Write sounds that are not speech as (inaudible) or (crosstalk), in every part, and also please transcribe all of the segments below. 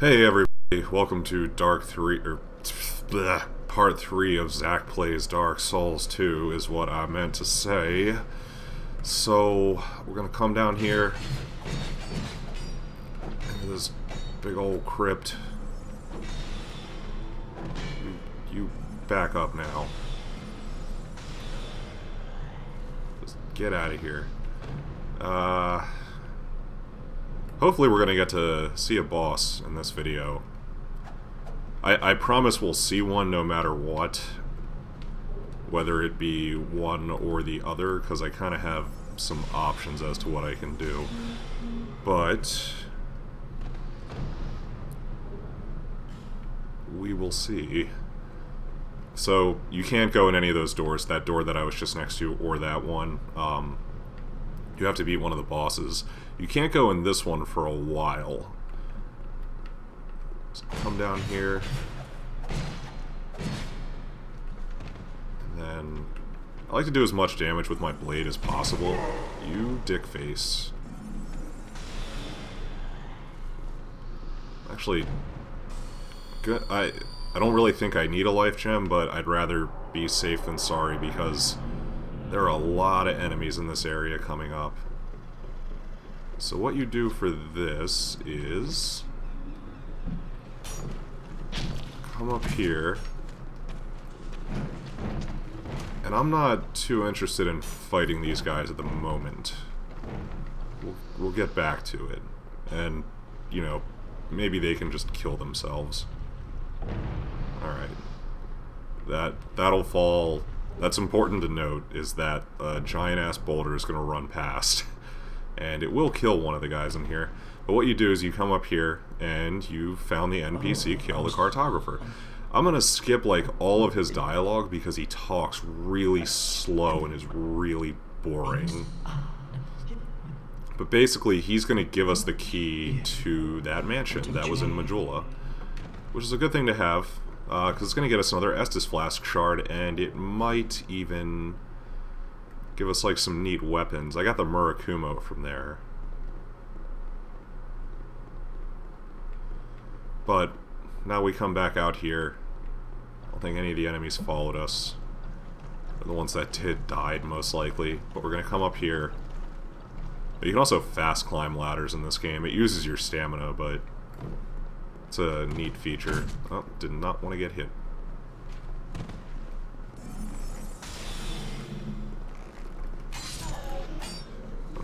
Hey everybody, welcome to Dark 3, or bleh, part 3 of Zach Plays Dark Souls 2 is what I meant to say. So, we're gonna come down here into this big old crypt. You, you back up now. Just get out of here. Uh... Hopefully we're going to get to see a boss in this video. I, I promise we'll see one no matter what. Whether it be one or the other, because I kind of have some options as to what I can do. But... We will see. So, you can't go in any of those doors. That door that I was just next to, or that one. Um, you have to beat one of the bosses. You can't go in this one for a while. So come down here. And then... I like to do as much damage with my blade as possible. You dick face. Actually, good. I I don't really think I need a life gem, but I'd rather be safe than sorry because there are a lot of enemies in this area coming up. So what you do for this is come up here and I'm not too interested in fighting these guys at the moment. We'll, we'll get back to it. And, you know, maybe they can just kill themselves. Alright. That, that'll fall... That's important to note, is that a giant-ass boulder is going to run past. (laughs) and it will kill one of the guys in here. But what you do is you come up here and you found the NPC, kill the cartographer. I'm gonna skip like all of his dialogue because he talks really slow and is really boring. But basically, he's gonna give us the key to that mansion that was in Majula, which is a good thing to have because uh, it's gonna get us another Estus Flask shard, and it might even give us like some neat weapons. I got the Murakumo from there. But now we come back out here. I don't think any of the enemies followed us. The ones that did died, most likely. But we're going to come up here. But you can also fast climb ladders in this game. It uses your stamina, but it's a neat feature. Oh, did not want to get hit.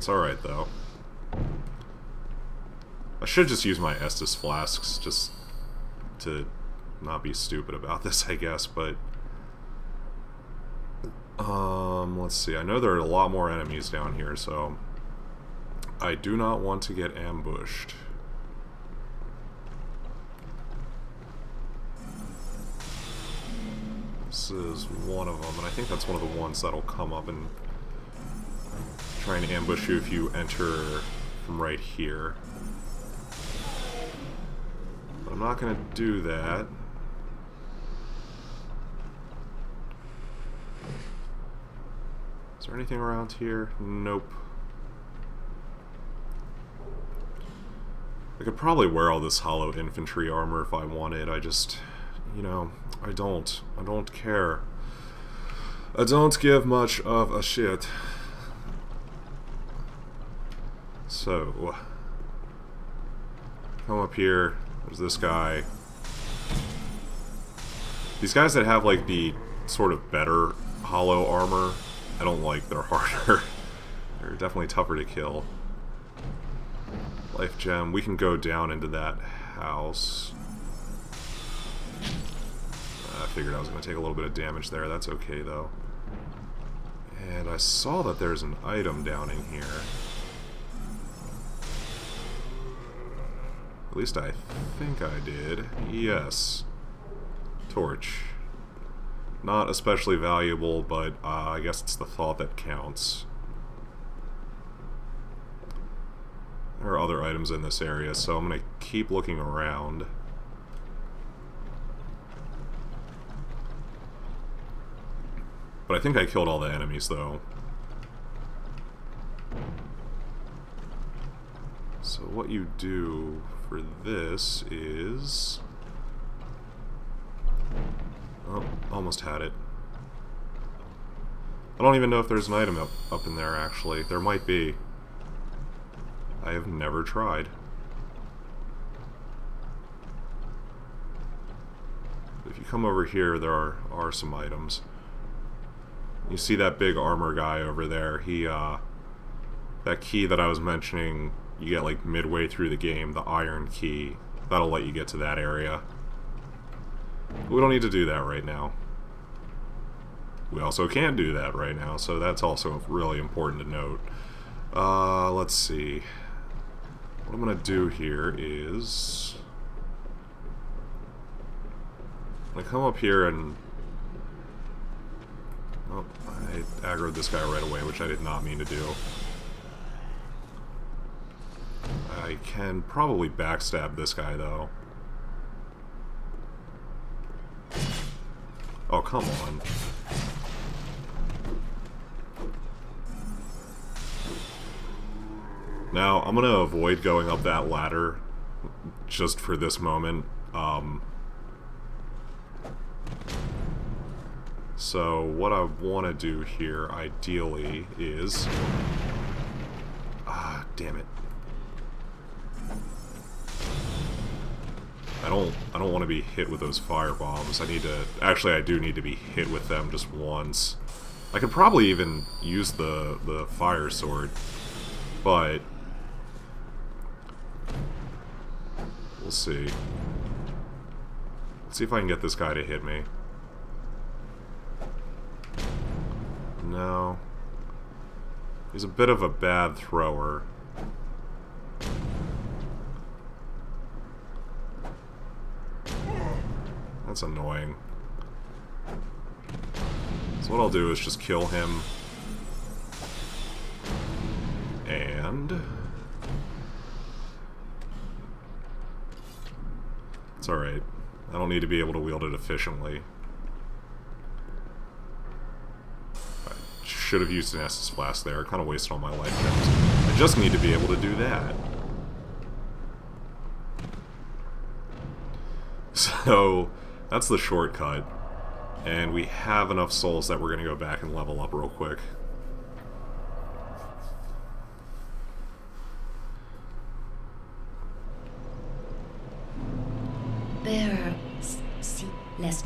It's alright, though. I should just use my Estus flasks, just to not be stupid about (laughs) this, I guess, but... Um, let's see. I know there are a lot more enemies down here, so... I do not want to get ambushed. This is one of them, and I think that's one of the ones that'll come up and try and ambush you if you enter from right here. But I'm not going to do that. Is there anything around here? Nope. I could probably wear all this hollow infantry armor if I wanted. I just, you know, I don't. I don't care. I don't give much of a shit. So, come up here. There's this guy. These guys that have like the sort of better hollow armor, I don't like. They're (laughs) harder. They're definitely tougher to kill. Life gem. We can go down into that house. I figured I was going to take a little bit of damage there. That's okay, though. And I saw that there's an item down in here. At least I think I did. Yes. Torch. Not especially valuable, but uh, I guess it's the thought that counts. There are other items in this area, so I'm going to keep looking around. But I think I killed all the enemies, though. So what you do for this is... Oh, almost had it. I don't even know if there's an item up, up in there, actually. There might be. I have never tried. If you come over here, there are, are some items. You see that big armor guy over there. He, uh... That key that I was mentioning, you get like midway through the game, the iron key. That'll let you get to that area. We don't need to do that right now. We also can do that right now, so that's also really important to note. Uh, let's see. What I'm going to do here is... I come up here and... Oh, I aggroed this guy right away, which I did not mean to do. I can probably backstab this guy, though. Oh, come on. Now, I'm going to avoid going up that ladder just for this moment. Um, so, what I want to do here, ideally, is... Ah, damn it. Don't I don't want to be hit with those fire bombs. I need to actually I do need to be hit with them just once. I could probably even use the the fire sword, but we'll see. Let's see if I can get this guy to hit me. No. He's a bit of a bad thrower. That's annoying. So what I'll do is just kill him. And... It's alright. I don't need to be able to wield it efficiently. I should have used an Estus Flask there. Kind of wasted all my life gems. I just need to be able to do that. (laughs) So, that's the shortcut. And we have enough souls that we're going to go back and level up real quick. See less.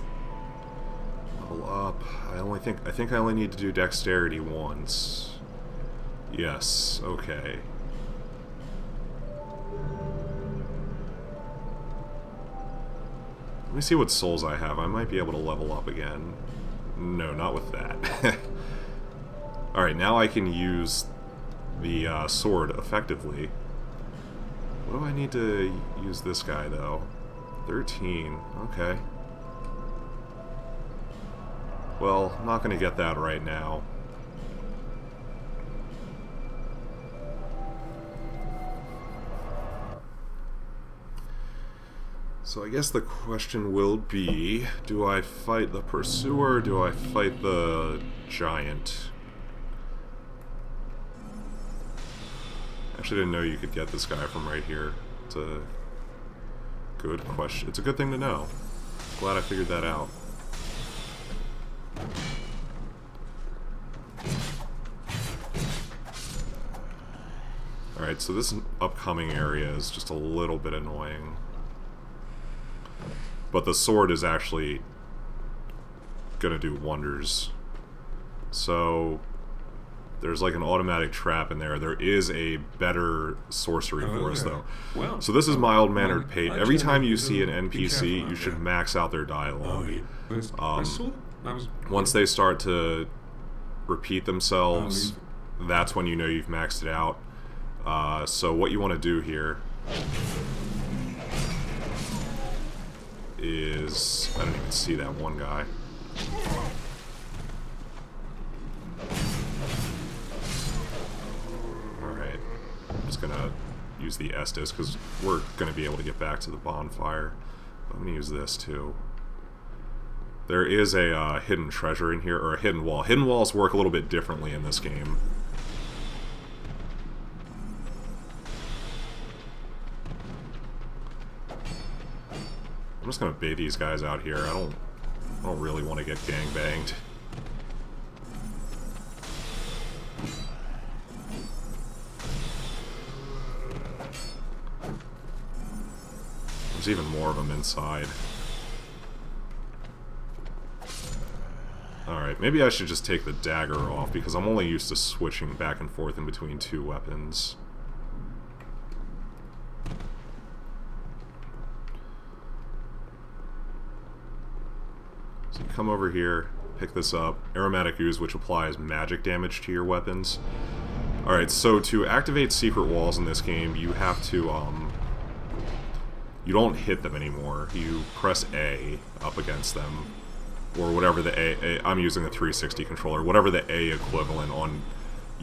Level up. I only think I think I only need to do dexterity once. Yes. Okay. Let me see what souls I have. I might be able to level up again. No, not with that. (laughs) Alright, now I can use the uh, sword effectively. What do I need to use this guy, though? 13. Okay. Well, I'm not going to get that right now. So I guess the question will be, do I fight the Pursuer, do I fight the Giant? Actually didn't know you could get this guy from right here. It's a good question. It's a good thing to know. Glad I figured that out. Alright, so this upcoming area is just a little bit annoying. But the sword is actually gonna do wonders. So there's like an automatic trap in there. There is a better sorcery oh, for us though. Well, so this is mild mannered pate. Every time you see an NPC, you should max out their dialogue. Oh, um, once they start to repeat themselves, oh, that's when you know you've maxed it out. Uh, so what you want to do here is... I don't even see that one guy. Alright. I'm just gonna use the Estus, because we're gonna be able to get back to the bonfire. I'm gonna use this, too. There is a uh, hidden treasure in here, or a hidden wall. Hidden walls work a little bit differently in this game. I'm just gonna bait these guys out here. I don't I don't really want to get gang banged. There's even more of them inside. Alright, maybe I should just take the dagger off because I'm only used to switching back and forth in between two weapons. Come over here, pick this up. Aromatic Ooze, which applies magic damage to your weapons. Alright, so to activate secret walls in this game, you have to, um... You don't hit them anymore. You press A up against them. Or whatever the A... A I'm using a 360 controller. Whatever the A equivalent on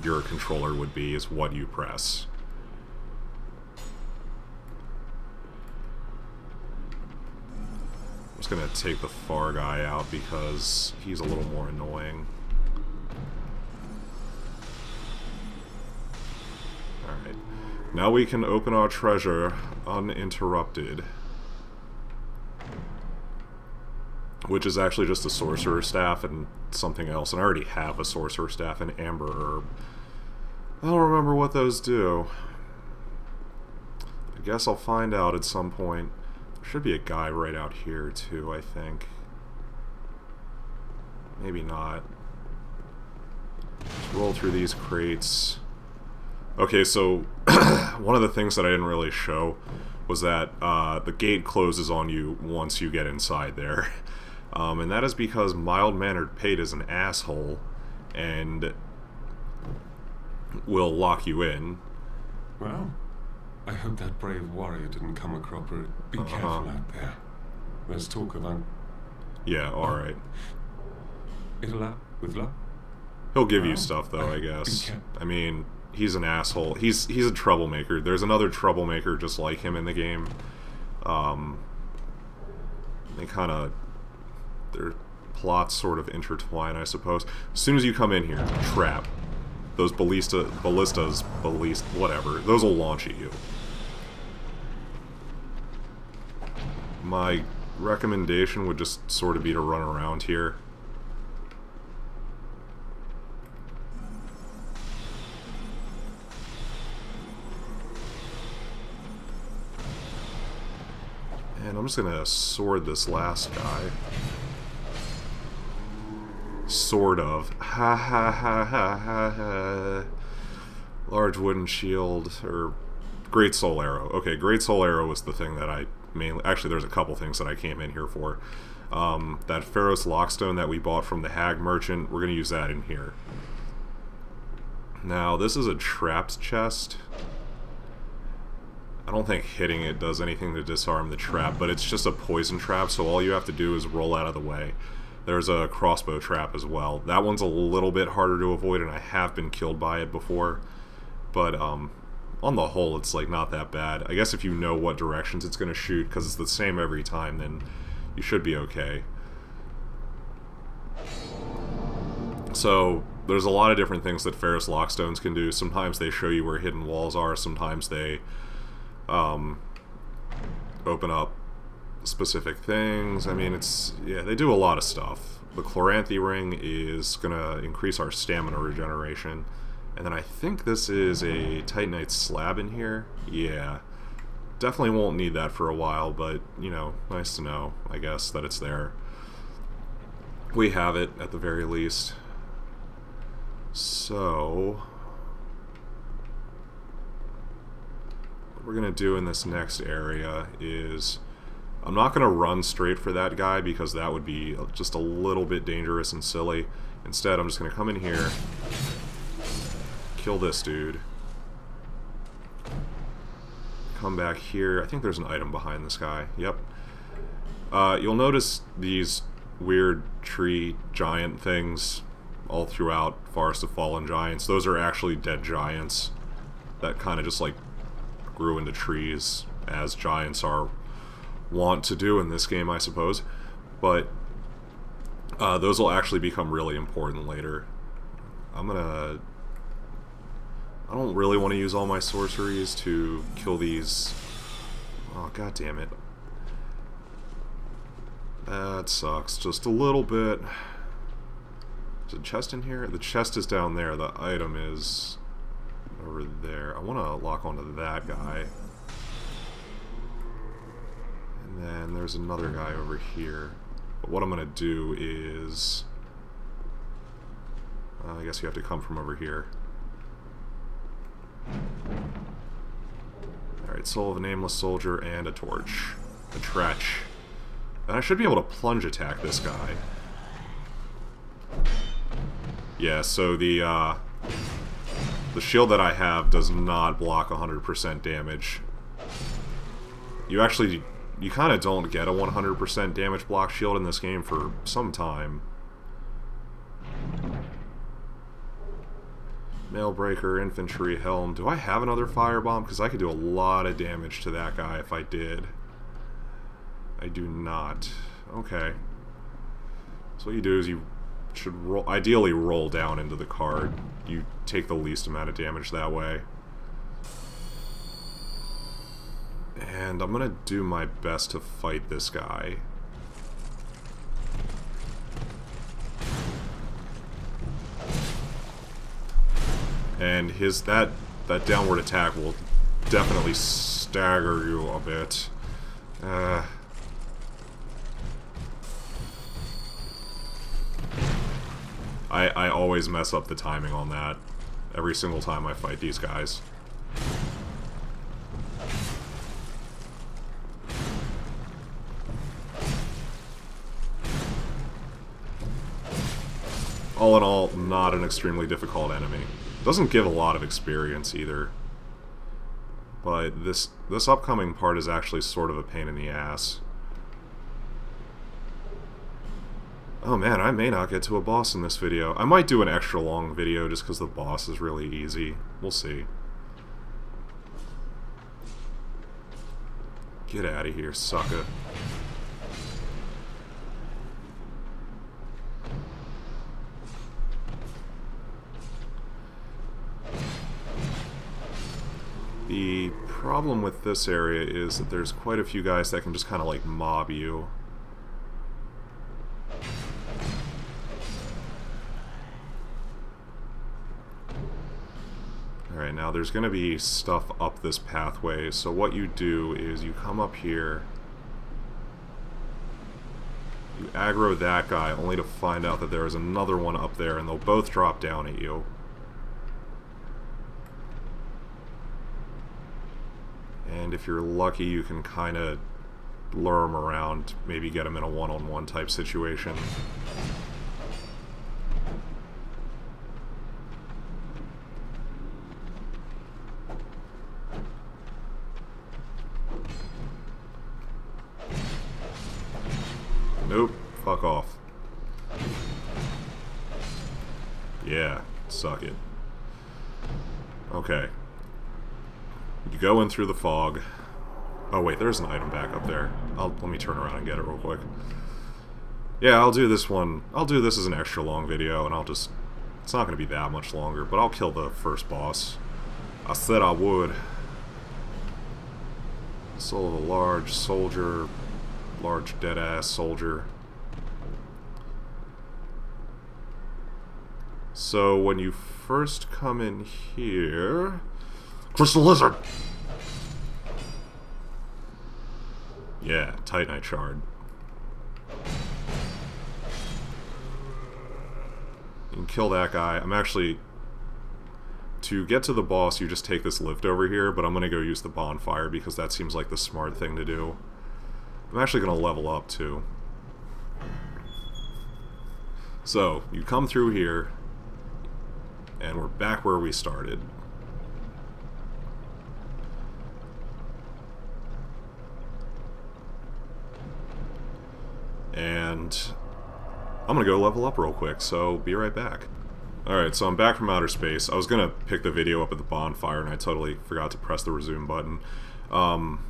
your controller would be is what you press. Just gonna take the far guy out because he's a little more annoying. Alright. Now we can open our treasure uninterrupted. Which is actually just a sorcerer staff and something else. And I already have a sorcerer staff and amber herb. I don't remember what those do. I guess I'll find out at some point. Should be a guy right out here too, I think. Maybe not. Let's roll through these crates. Okay, so (clears throat) one of the things that I didn't really show was that uh, the gate closes on you once you get inside there. (laughs) Um, and that is because mild-mannered Pate is an asshole and will lock you in. Well, I hope that brave warrior didn't come a cropper. Be Uh-huh. careful out there. There's talk of un... Yeah, alright. It'll out with luck. He'll give you stuff though, I (coughs) I- guess. I mean, he's an asshole. He's he's a troublemaker. There's another troublemaker just like him in the game. Um, they kind of their plots sort of intertwine, I suppose. As soon as you come in here, trap. Those ballista ballistas, ballist whatever. Those will launch at you. My recommendation would just sort of be to run around here. And I'm just gonna sword this last guy. Sort of. Ha ha ha ha ha ha. Large wooden shield, or Great Soul Arrow. Okay, Great Soul Arrow was the thing that I mainly. Actually, there's a couple things that I came in here for. Um, that Pharros' Lockstone that we bought from the Hag Merchant, we're gonna use that in here. Now, this is a trapped chest. I don't think hitting it does anything to disarm the trap, but it's just a poison trap, so all you have to do is roll out of the way. There's a crossbow trap as well. That one's a little bit harder to avoid, and I have been killed by it before. But, um, on the whole, it's, like, not that bad. I guess if you know what directions it's going to shoot, because it's the same every time, then you should be okay. So, there's a lot of different things that Pharros' Lockstones can do. Sometimes they show you where hidden walls are, sometimes they um, open up specific things. I mean, it's yeah, they do a lot of stuff. The Chloranthy ring is gonna increase our stamina regeneration, and then I think this is a Titanite slab in here. Yeah, definitely won't need that for a while, but you know, nice to know. I guess that it's there. We have it at the very least. So, what we're going to do in this next area is I'm not going to run straight for that guy because that would be just a little bit dangerous and silly. Instead, I'm just going to come in here, kill this dude, come back here. I think there's an item behind this guy. Yep. Uh, you'll notice these weird tree giant things all throughout Forest of Fallen Giants. Those are actually dead giants that kind of just like grew into trees as giants are want to do in this game, I suppose. But uh, those will actually become really important later. I'm gonna... I don't really want to use all my sorceries to kill these... Oh, god damn it. That sucks. Just a little bit. Is a chest in here? The chest is down there. The item is over there. I want to lock onto that guy. And then there's another guy over here. But what I'm going to do is... Uh, I guess you have to come from over here. Alright, soul of a nameless soldier and a torch. A Tretch. And I should be able to plunge attack this guy. Yeah, so the, uh, the shield that I have does not block 100% damage. You actually, you kind of don't get a 100% damage block shield in this game for some time. Mailbreaker, Infantry, Helm. Do I have another Firebomb? Because I could do a lot of damage to that guy if I did. I do not. Okay. So what you do is you should roll, ideally roll down into the card. You take the least amount of damage that way. And I'm gonna do my best to fight this guy. And his that that downward attack will definitely stagger you a bit. Uh, I, I always mess up the timing on that every single time I fight these guys. All in all, not an extremely difficult enemy. Doesn't give a lot of experience either. But this this upcoming part is actually sort of a pain in the ass. Oh man, I may not get to a boss in this video. I might do an extra long video just because the boss is really easy. We'll see. Get out of here, sucker. The problem with this area is that there's quite a few guys that can just kind of like mob you. Alright, now there's going to be stuff up this pathway, so what you do is you come up here, you aggro that guy, only to find out that there is another one up there, and they'll both drop down at you. And if you're lucky, you can kind of lure them around, maybe get them in a one-on-one -on -one type situation. Nope. Fuck off. Yeah. Suck it. Okay. You go in through the fog. Oh wait, there's an item back up there. I'll let me turn around and get it real quick. Yeah, I'll do this one. I'll do this as an extra long video, and I'll just... It's not going to be that much longer, but I'll kill the first boss. I said I would. Soul of a large soldier large dead-ass soldier. So when you first come in here... Crystal Lizard! Yeah, Titanite Shard. You can kill that guy. I'm actually... To get to the boss, you just take this lift over here, but I'm going to go use the bonfire because that seems like the smart thing to do. I'm actually going to level up too. So, you come through here, and we're back where we started. And I'm to go level up real quick, so be right back. Alright, so I'm back from outer space. I was to pick the video up at the bonfire, and I totally forgot to press the resume button. Um,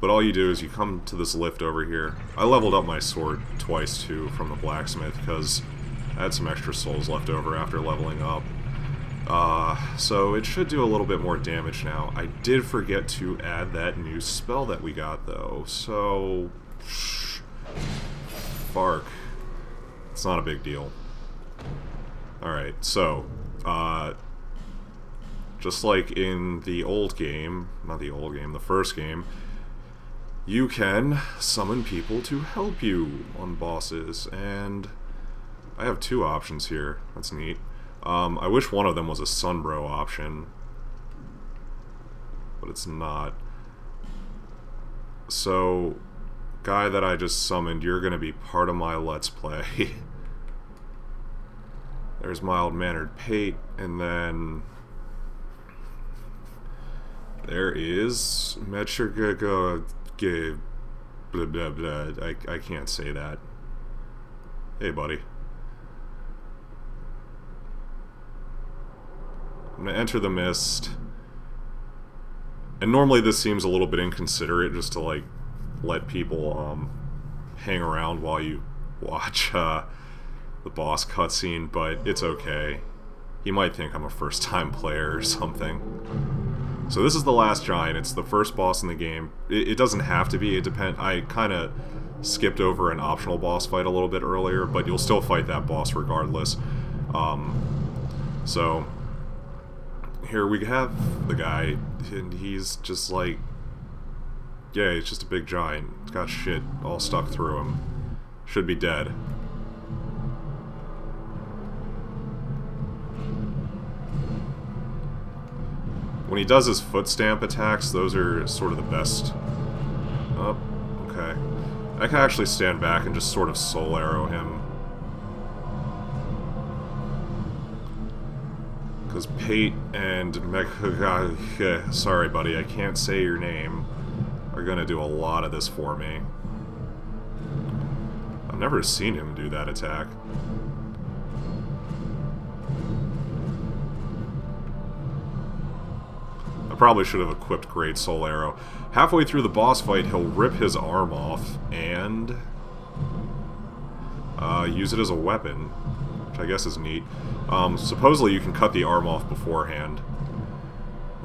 but all you do is you come to this lift over here. I leveled up my sword twice too from the blacksmith because I had some extra souls left over after leveling up. Uh, so it should do a little bit more damage now. I did forget to add that new spell that we got though, so... Fark. It's not a big deal. Alright, so, uh, just like in the old game, not the old game, the first game, you can summon people to help you on bosses, and I have two options here. That's neat. Um, I wish one of them was a Sunbro option, but it's not. So, guy that I just summoned, you're going to be part of my Let's Play. (laughs) There's mild-mannered Pate, and then there is Metrigaga blah blah blah. I, I can't say that. Hey, buddy. I'm gonna enter the mist. And normally this seems a little bit inconsiderate just to like let people um, hang around while you watch uh, the boss cutscene, but it's okay. He might think I'm a first time player or something. So this is the last giant. It's the first boss in the game. It, it doesn't have to be. It depend. I kind of skipped over an optional boss fight a little bit earlier, but you'll still fight that boss regardless. Um, so here we have the guy, and he's just like, yeah, he's just a big giant. It's got shit all stuck through him. Should be dead. When he does his foot stamp attacks, those are sort of the best. Oh, okay. I can actually stand back and just sort of soul arrow him. Because Pate and Mekhaga, (laughs) sorry buddy, I can't say your name, are gonna do a lot of this for me. I've never seen him do that attack. I probably should have equipped Great Soul Arrow. Halfway through the boss fight, he'll rip his arm off and uh, use it as a weapon, which I guess is neat. Um, supposedly you can cut the arm off beforehand.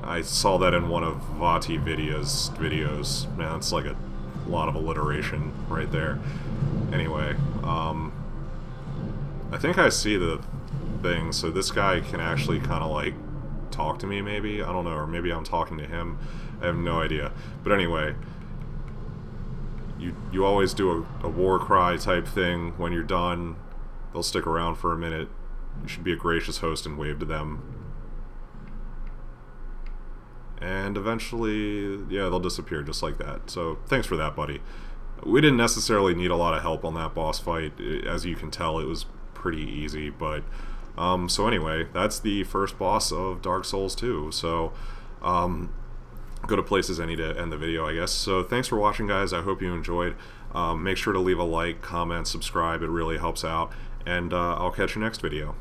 I saw that in one of Vaati videos. Videos, man, it's like a lot of alliteration right there. Anyway, um, I think I see the thing. So this guy can actually kind of like talk to me, maybe I don't know, or maybe I'm talking to him. I have no idea. But anyway, you you always do a, a war cry type thing when you're done. They'll stick around for a minute. You should be a gracious host and wave to them and eventually, yeah, they'll disappear just like that. So thanks for that, buddy. We didn't necessarily need a lot of help on that boss fight. As you can tell, it was pretty easy, but... Um, so anyway, that's the first boss of Dark Souls 2. So, um, good a place as any to end the video, I guess. So thanks for watching, guys. I hope you enjoyed. Um, make sure to leave a like, comment, subscribe. It really helps out. And uh, I'll catch you next video.